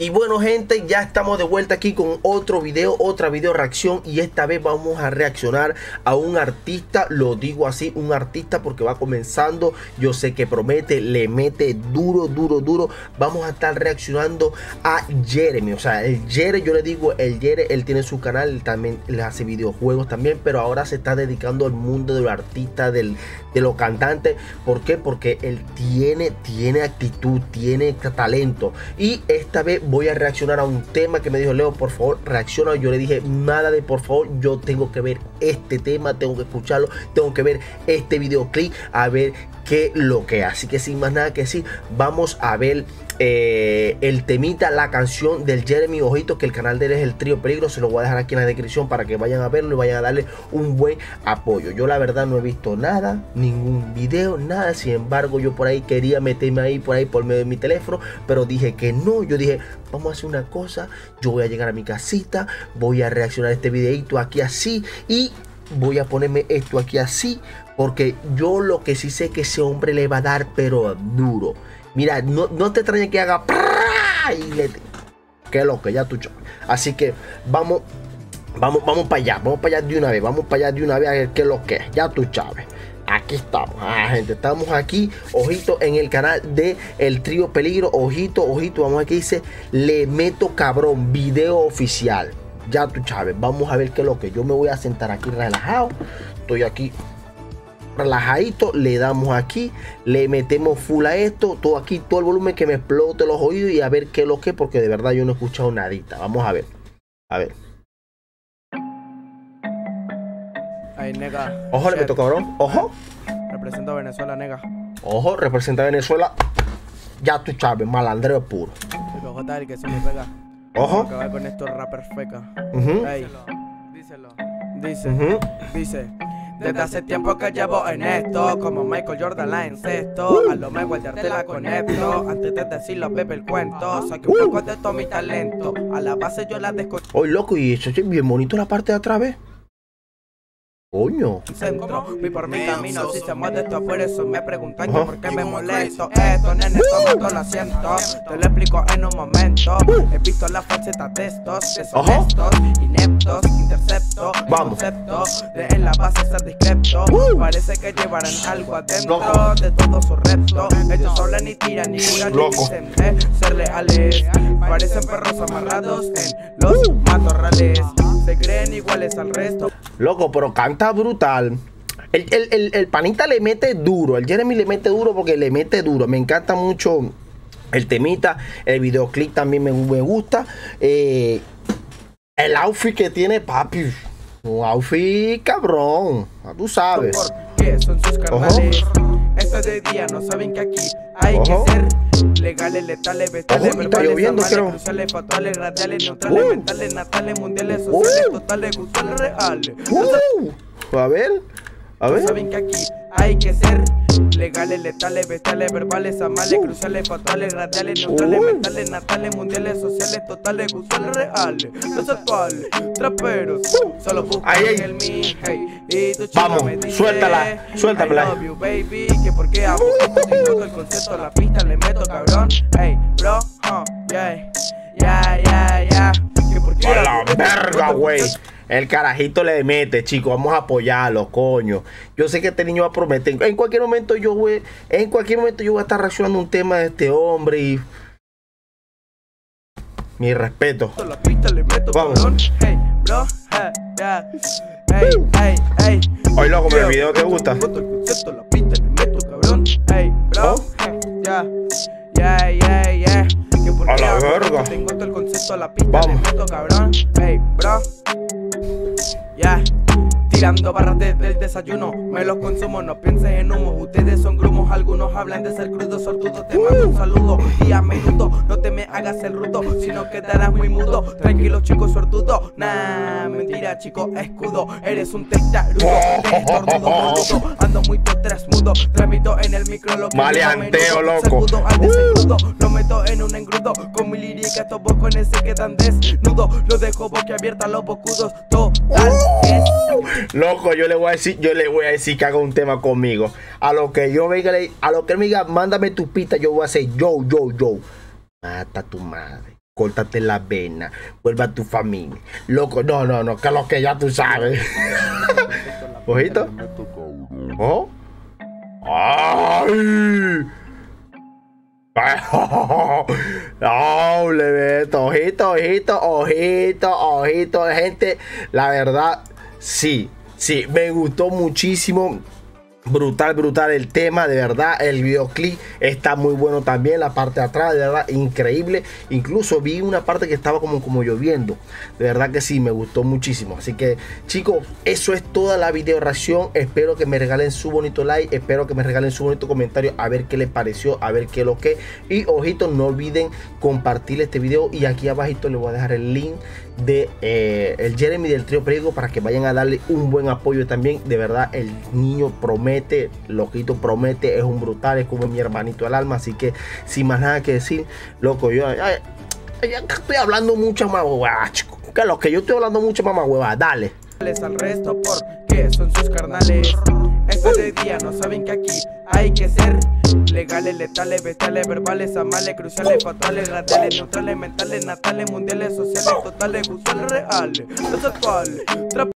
Y bueno gente, ya estamos de vuelta aquí con otro video, otra video reacción. Y esta vez vamos a reaccionar a un artista, lo digo así, un artista porque va comenzando, yo sé que promete, le mete duro, duro, duro, vamos a estar reaccionando a Jeremy, o sea, el Jeremy, yo le digo, el Jeremy, él tiene su canal, también le hace videojuegos también, pero ahora se está dedicando al mundo de los artistas, del, de los cantantes, ¿por qué? Porque él tiene, tiene actitud, tiene talento y esta vez voy a reaccionar a un tema que me dijo Leo, por favor, reacciona. Yo le dije, nada de por favor, yo tengo que ver este tema, tengo que escucharlo, tengo que ver este videoclip, a ver qué lo que. Así que sin más nada que decir, vamos a ver eh, el temita, la canción del Jeremy Ojito, que el canal de él es el Trío Peligro. Se lo voy a dejar aquí en la descripción para que vayan a verlo y vayan a darle un buen apoyo. Yo la verdad no he visto nada, ningún video, nada. Sin embargo, yo por ahí quería meterme ahí, por ahí, por medio de mi teléfono, pero dije que no. Yo dije, vamos a hacer una cosa. Yo voy a llegar a mi casita, voy a reaccionar a este videito aquí así y voy a ponerme esto aquí así porque yo lo que sí sé que ese hombre le va a dar pero duro Mira, no, te extraña que haga. Y le. Que lo que ya tú. Así que vamos. Vamos, vamos para allá. Vamos para allá de una vez. Vamos para allá de una vez a ver qué es lo que es. Ya tú sabes. Aquí estamos, ah, gente, estamos aquí, ojito, en el canal de El Trío Peligro, ojito, ojito, vamos aquí, dice, le meto cabrón, video oficial, ya tú sabes, vamos a ver qué es lo que, yo me voy a sentar aquí relajado, estoy aquí relajadito, le damos aquí, le metemos full a esto, todo aquí, todo el volumen que me explote los oídos y a ver qué es lo que, porque de verdad yo no he escuchado nadita. Vamos a ver. A ver. Ay, nega. Ojo, le meto cabrón. Ojo. Representa a Venezuela, nega. Ojo, representa a Venezuela. Ya tú sabes, malandreo puro. Ojo, tal, que se me pega. Ojo. Acabar con estos rappers feca. Díselo. Díselo. Dice. Dice. Desde hace tiempo que llevo en esto, como Michael Jordan la encesto. A lo mejor te la conecto. Antes de decirlo, bebe el cuento. Soy un poco de todo mi talento. A la base yo la desconozco. Oye, loco, y eso es bien bonito la parte de atrás, ¿ves? Coño. Centro, vi por mi camino, si se mueve esto afuera, eso me preguntan que por qué me molesto. Esto, nene, todo lo siento. Te lo explico en un momento. He visto la faceta de estos, deshonestos, ineptos, intercepto, Vamos. concepto de en la base ser discreto. Parece que llevarán algo adentro de todo su resto. Ellos hablan y tiran y curan y dicen ser leales. Parecen perros amarrados en los matorrales. Se creen iguales al resto. Loco, pero canta brutal. El, panita le mete duro. El Jeremy le mete duro porque le mete duro. Me encanta mucho el temita. El videoclip también me, gusta. Eh, el outfit que tiene papi. Un outfit cabrón. Tú sabes. Porque son sus carnales. Esto de día no saben que aquí hay que ser legales, letales, vetales, verbales, amales, cruciales, fatales, radiales, neutrales, mentales, natales, mundiales, sociales, totales, gustuales, reales. A ver, a ver. Saben que aquí hay que ser legales, letales, bestiales, verbales, amales, cruciales, fatales, radiales, neutrales, mentales, natales, mundiales, sociales, totales, gustuales, reales. Los actuales, traperos, solo buscan el mi, hey. Y tu chica Vamos, me dice, suéltala, suéltala. I love you, baby, que porque amo todo el concepto a la pista, le meto cabrón, hey, bro, uh, yeah, yeah, yeah, yeah. Que porque a la verga, güey. El carajito le mete, chicos. Vamos a apoyarlo, coño. Yo sé que este niño va a prometer. En cualquier momento yo voy, en cualquier momento yo voy a estar reaccionando un tema de este hombre y. Mi respeto. Vamos. Oye, loco, el video te gusta. Ya. A la verga. Tengo todo el concepto a la pista, Vamos. le meto cabrón. Hey, bro. Tirando barras desde el desayuno, me los consumo, no pienses en humo. Ustedes son grumos, algunos hablan de ser crudo, sortudo. Te mando un saludo y a menudo no te me hagas el rudo, sino que quedarás muy mudo. Tranquilo, chico, sortudo. Nah, mentira, chico, escudo. Eres un testarudo, estornudo, Ando muy mudo, tramito en el micro lo que Maleanteo, loco. al desencudo, lo meto en un engrudo. Con mi lírica, estos bocones se quedan desnudos. Lo dejo boquiabierta a los bocudos. Total es. Loco, yo le voy a decir, yo le voy a decir que haga un tema conmigo. A lo que yo venga, a lo que él me diga, mándame tu pista, yo voy a hacer yo, yo, yo. Mata tu madre. Córtate la vena, vuelve a tu familia. Loco, no, no, no, que lo que ya tú sabes. Ojito. ¿Oh? ¡Ay! No, le meto, ojito, ojito, ojito, ojito, gente. La verdad, sí, sí, me gustó muchísimo. Brutal, brutal el tema, de verdad. El videoclip está muy bueno también. La parte de atrás, de verdad, increíble. Incluso vi una parte que estaba como, como lloviendo. De verdad que sí, me gustó muchísimo. Así que, chicos, eso es toda la video reacción. Espero que me regalen su bonito like. Espero que me regalen su bonito comentario. A ver qué les pareció, a ver qué lo que. Y ojito, no olviden compartir este video. Y aquí abajito les voy a dejar el link de eh, el Jeremy del trío Perigo para que vayan a darle un buen apoyo también. De verdad, el niño promete, loquito promete, es un brutal, es como mi hermanito al alma. Así que sin más nada que decir, loco, yo estoy hablando mucho más huevadas, chico. Que lo que yo estoy hablando mucho más huevadas, dale. Al resto porque son sus carnales. Esta de día no saben que aquí hay que ser legales, letales, bestiales, verbales, amales, cruciales, fatales, radales, neutrales, mentales, natales, mundiales, sociales, totales, usuales, reales, los actuales.